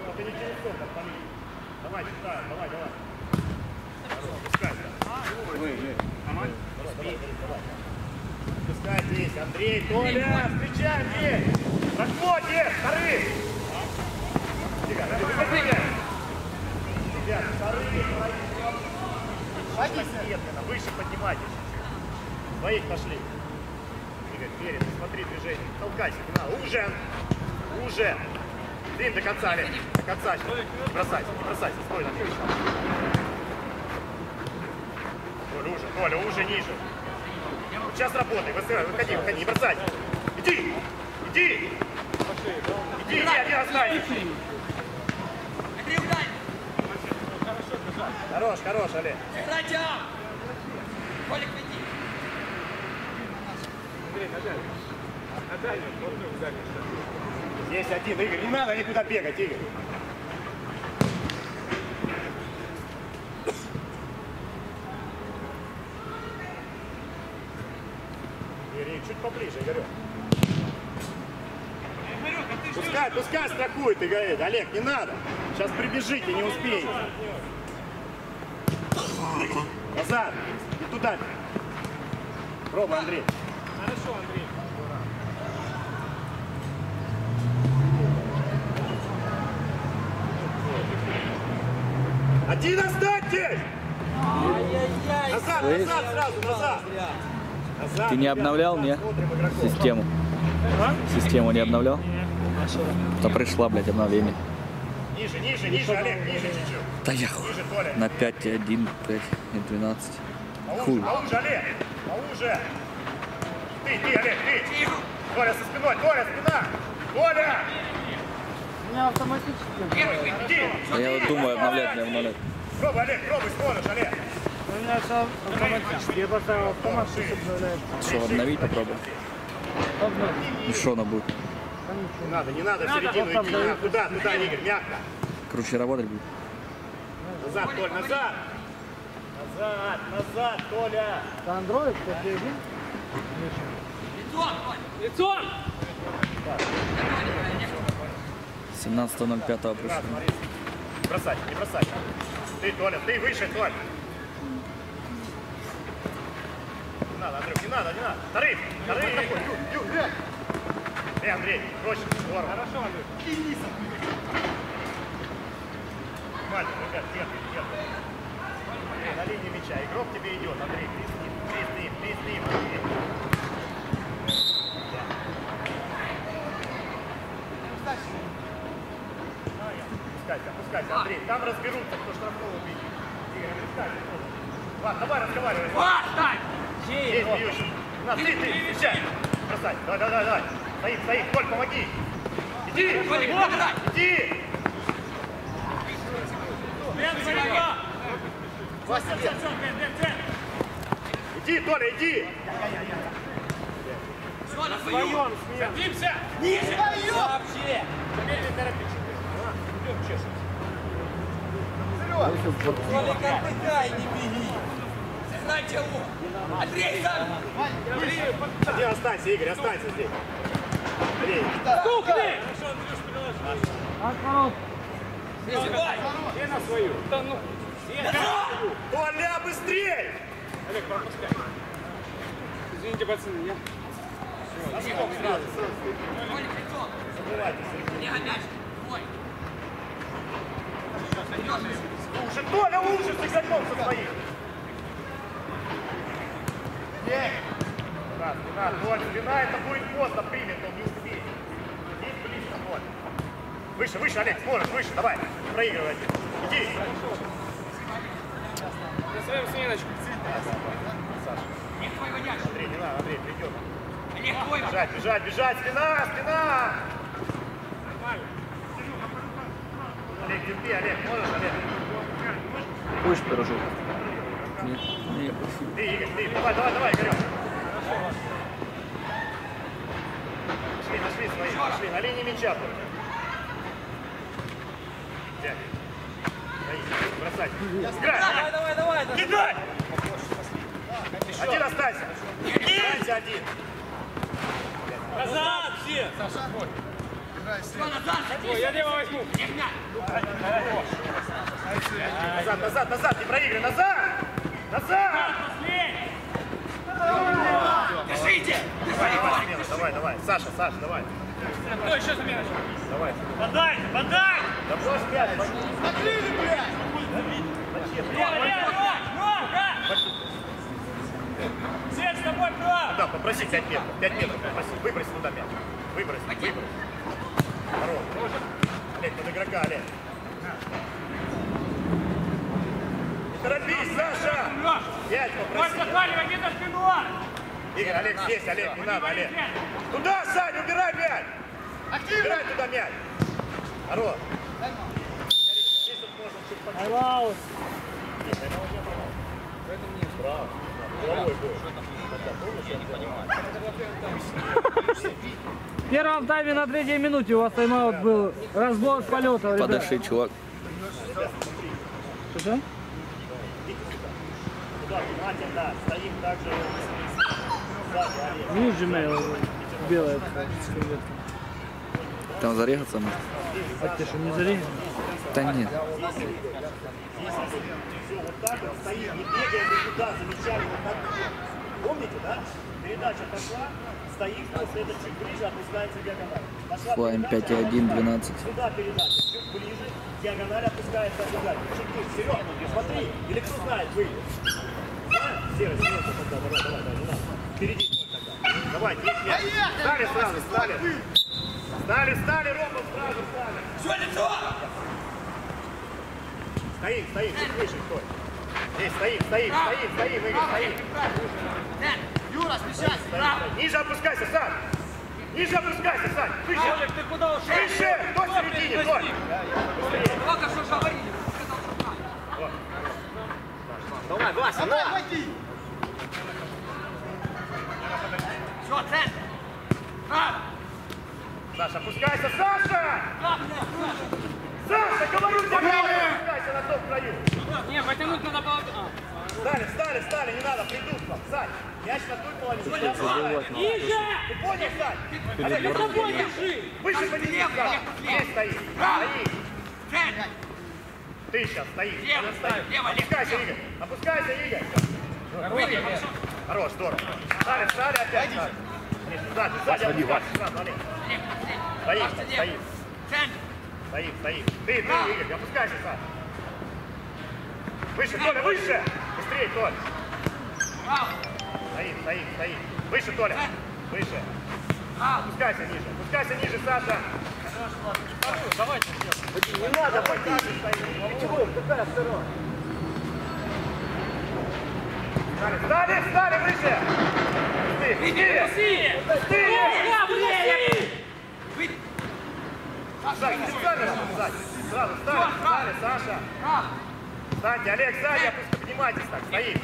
Только не через стол, как по линии. Давай, сюда, давай, давай. Пускай, Пускай здесь, Андрей, Толя, встречай, Андрей! Проходит, вторых! Тихо, тихо, Ребят, вторых, медленно, выше поднимайтесь. Своих пошли. Вперед, смотри движение. Толкайся, не надо. Уже! Уже! Дым до конца, Олег. До конца. Не бросайся, не бросайся. Стой на месте. Толя, уже, Толя, уже ниже. Сейчас работай, высыпай, выходи, выходи, не бросайся. Иди! Иди! Иди, иди, один удай. Хорош, хорош, Олег. Аут. Колик. Здесь один, Игорь. Не надо никуда бегать, Игорь. Игорь, чуть поближе, Игорек. Пускай, пускай страхует, Игорь. Олег, не надо. Сейчас прибежите, не успеете. Назад. И туда. Пробуй, Андрей. Один останьтесь! Назад, назад, сразу, назад! Назад, Ты не обновлял, назад, не? смотрим игроков. Систему. Систему не обновлял? Да пришла, блядь, обновление. Ниже, ниже, ниже, Олег, ниже чуть-чуть. Да я хуй. На 5, 1, 5 и 12. Хуй. Поуже, Олег, поуже. Ты, ты, Олег, ты. Толя со спиной, Толя, спина. Толя, У меня автоматически. иди. А я вот думаю, обновлять, не обновлять. Пробуй, Олег, пробуй, сможешь, Олег. У меня все автоматически. Я поставил автомат, что обновляет. Что, обновить попробуй? Обновить. И что она будет? Не надо, не надо в середину идти. Надо Туда, туда, Игорь, мягко. Круче работать будет? Назад, Толь, назад. Назад, назад, Толя. Это андроид, как один. Лицо, Коль. Лицом! 17.05 пришло. Не бросай, не бросай. Ты, Толя, ты выше, Толь. Не надо, Андрюх, не надо, не надо. Вторых, вторых. Ю, ю, ю. Эй, Андрей, проще, здорово. Хорошо, Андрей. Нормально, ребят, держи, держи. Андрей, на линии мяча. Игрок тебе идет, Андрей, ты с ним, ты с ним, ты с ним, Андрей. Опускайся, Андрей. Там разберутся, кто штрафного увидит. Игорь, опускайся. Ладно, давай разговаривай. Дай. Есть бьющий. На, ты, ты, встречай. Бросай. Давай, давай, давай. Стоит, стоит. Коль, помоги. Иди, иди. Дэн, борьба! Вася! Иди, Толя, иди. На свою. Садимся! Ниже. Вообще! Теперь не торопись. Колик, отдыхай, не беги. Сыграйте его. Андрей, сам. Иди, останься, Игорь, останься здесь. Андрей, Стукни! Отворот. Призывай. Все на свою. Да ну. Толя, быстрей! Олег, пропускай. Извините, пацаны, я... Колик, лицо. Олега мяч. Твой. Уже, Толя, лучше ты со своих. Да, спина, Толь, спина, это будет поздно примет, он не успеет. Здесь близко, Толь. Выше, выше, Олег, сможешь, выше, давай. Проигрывай. Иди. На своем сменочку. Олег, твой гоняш. Андрей, не надо, Андрей, придет. Олег, твой. Бежать, бежать, бежать, спина, спина! Олег, терпи, Олег, можешь, Олег? Будешь пирожок? Нет, не, спасибо. Ты, Игорь, ты, давай, давай, давай, Игорек. Нашли, нашли свои, нашли, на линии мяча только. Дядя. Бросать. Играй, Давай, давай, давай. кидай! Один останься. Останься один. Назад все! Что назад? Ой, я лево возьму. Назад, назад, назад, не проигрывай, назад! Назад! Держите! Давай, давай, смело, давай, давай. Саша, Саша, давай. Кто еще замена? Давай. Подай, подай! Да брось пять. Накрыли, блядь! Лево, лево, да! Свет с тобой, право! Да, попроси 5 метров. 5 метров попроси. Выбрось туда мяч. Выбрось, выбрось. Хорош. Олег, под игрока, Олег. Торопись, Саша! Пять попроси. захваливай, где-то спиной! Игорь, Олег здесь, Олег, не надо, Олег. Туда, Саня, убирай мяч! Убирай туда мяч! Хорош. Здесь вот можно чуть по- Айлаус. Браво. Головой будет. В первом тайме на третьей минуте у вас тайм-аут был. Разбор полета. Подыши, чувак. Что? Туда, внимательно, да. Стоим так же. Сзади, Олег. Видишь, Джимейл, белая. Там зарегаться может? А ты что, не зарезал? Да нет. Помните, да? Передача пошла, стоим, после этого чуть ближе, опускается диагональ. Пошла Флайм передача, 5,1, 12. Сюда передача, чуть ближе, диагональ опускается обязательно. Чуть ближе, Серег, смотри, или кто знает, вы. Серый, снизу тогда, давай, давай, давай, не надо. Впереди ноль тогда. Давай, есть мяч. Стали сразу, стали. Стали, стали, Рома, сразу стали. Все лицо! Стоим, стоим, чуть выше, стой. Здесь стоим, стоим, стоим, стоим, Игорь, стоим. Юра, смещайся! Ниже опускайся, Сань! Ниже опускайся, Сань! Выше! Олег, ты куда ушел? Выше! В середине? Кто? Только что говорили! Давай, Вася, на! Все, центр! Право! Саша, опускайся, Саша! Саша, говорю тебе, опускайся на том краю! Не, потянуть надо было... А. Стали, стали, стали, не надо, придут к вам. Сань, мяч на той половине. Ниже! Ты понял, Сань? Олег, Тобой держи! выше подними, Сань. Здесь стоит. Стоит. Ты сейчас стоишь. Лево, стоит. лево. Опускайся, Игорь. Опускайся, Игорь. Хорош, здорово. Стали, стали опять. Сзади, опускайся сразу, Олег. Стоим, стоим. Стоим, стоим. Ты, ты, Игорь, опускайся, Сань. Выше, Толя, выше! Быстрее, Толя. Стоим, стоим, стоим. Выше, Толя. Выше. Опускайся ниже. Опускайся ниже, Саша. Давайте. Не надо, стоишь. Чего? Какая вторая? Стали, стали, стали, выше! Быстрее, быстрее! Быстрее! Саша, ты сзади, сзади. Сразу, стали, стали, Саша. Встаньте, Олег, сзади, опусти, поднимайтесь так, стоим.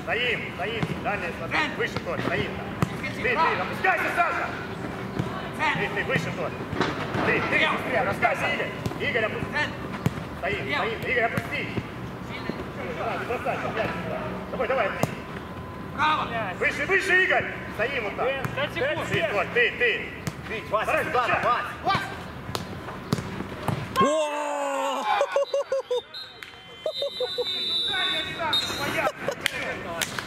Стоим, стоим. Дальше смотри. Выше, Толь, стоим. Ты, ты, опускайся, Саша! Ты, ты, выше, Толь. Ты, ты, быстрее, опускайся, Игорь. Игорь, опусти. Стоим, стоим. Игорь, опусти. Не бросай, опять сюда. Давай, давай. Браво! Выше, выше, Игорь! Стоим вот так. Э, Пять э, секунд. Ты, ты, ты. Ты, Вася, сюда, Вася. Вася! О! Ударь, я сам,